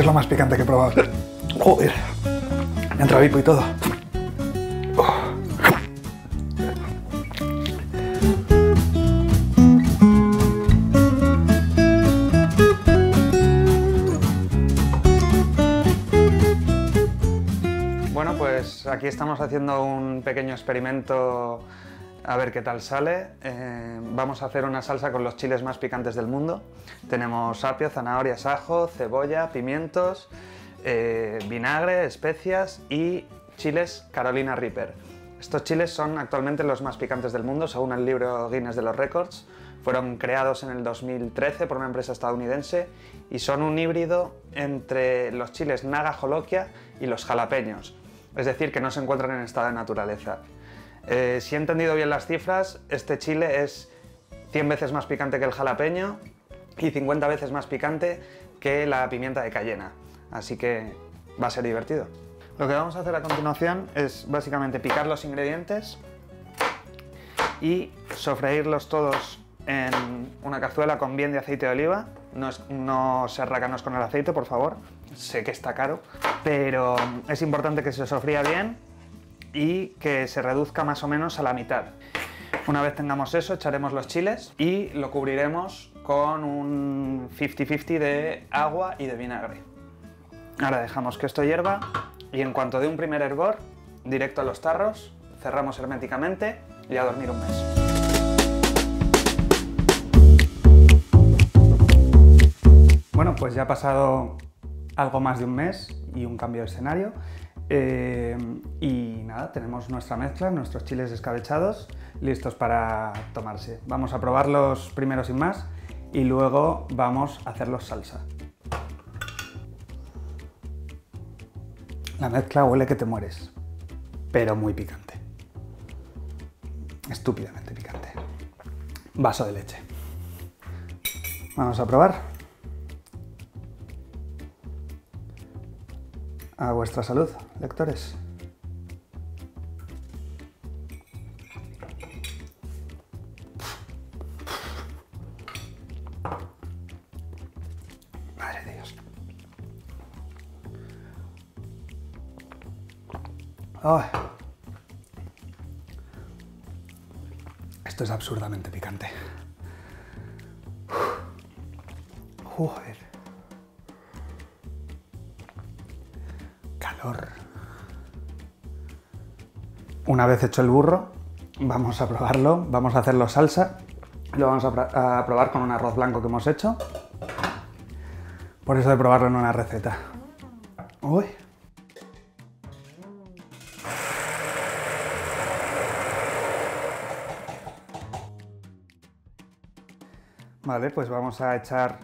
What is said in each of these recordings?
es lo más picante que he probado. Joder, me entra vipo y todo. Bueno, pues aquí estamos haciendo un pequeño experimento a ver qué tal sale. Eh, vamos a hacer una salsa con los chiles más picantes del mundo. Tenemos apio, zanahorias, ajo, cebolla, pimientos, eh, vinagre, especias y chiles Carolina Reaper. Estos chiles son actualmente los más picantes del mundo, según el libro Guinness de los Records. Fueron creados en el 2013 por una empresa estadounidense y son un híbrido entre los chiles Naga Jolokia y los jalapeños es decir, que no se encuentran en estado de naturaleza. Eh, si he entendido bien las cifras, este chile es 100 veces más picante que el jalapeño y 50 veces más picante que la pimienta de cayena, así que va a ser divertido. Lo que vamos a hacer a continuación es básicamente picar los ingredientes y sofreírlos todos en una cazuela con bien de aceite de oliva. No, es, no ser rácanos con el aceite, por favor. Sé que está caro, pero es importante que se sofría bien y que se reduzca más o menos a la mitad. Una vez tengamos eso, echaremos los chiles y lo cubriremos con un 50-50 de agua y de vinagre. Ahora dejamos que esto hierva y en cuanto dé un primer hervor, directo a los tarros, cerramos herméticamente y a dormir un mes. Bueno, pues ya ha pasado algo más de un mes y un cambio de escenario. Eh, y nada, tenemos nuestra mezcla, nuestros chiles escabechados, listos para tomarse. Vamos a probarlos primero sin más y luego vamos a hacerlos salsa. La mezcla huele que te mueres, pero muy picante. Estúpidamente picante. Vaso de leche. Vamos a probar. A vuestra salud, lectores. Madre Dios. Esto es absurdamente picante. Joder. Una vez hecho el burro, vamos a probarlo, vamos a hacerlo salsa. Lo vamos a, probar con un arroz blanco que hemos hecho. Por eso de probarlo en una receta. Uy. Vale, pues vamos a echar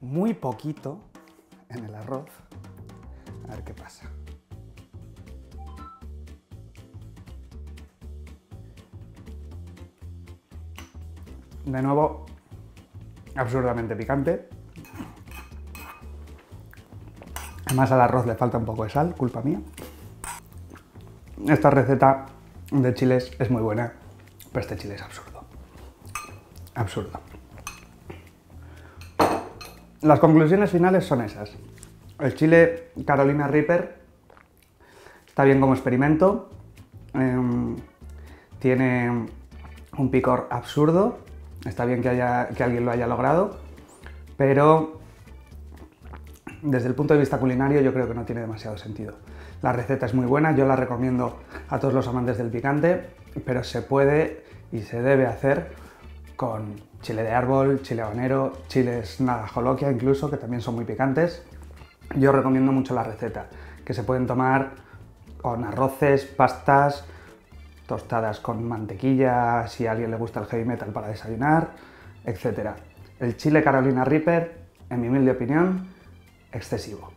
muy poquito en el arroz. De nuevo, absurdamente picante. Además al arroz le falta un poco de sal, culpa mía. Esta receta de chiles es muy buena, pero este chile es absurdo. Absurdo. Las conclusiones finales son esas. El chile Carolina Reaper está bien como experimento. Em, tiene un picor absurdo, Está bien que, haya, que alguien lo haya logrado, pero desde el punto de vista culinario yo creo que no tiene demasiado sentido. La receta es muy buena, yo la recomiendo a todos los amantes del picante, pero se puede y se debe hacer con chile de árbol, chile habanero, chiles joloquia incluso, que también son muy picantes. Yo recomiendo mucho la receta, que se pueden tomar con arroces, pastas, tostadas con mantequilla, si a alguien le gusta el heavy metal para desayunar, etc. El chile Carolina Reaper, en mi humilde opinión, excesivo.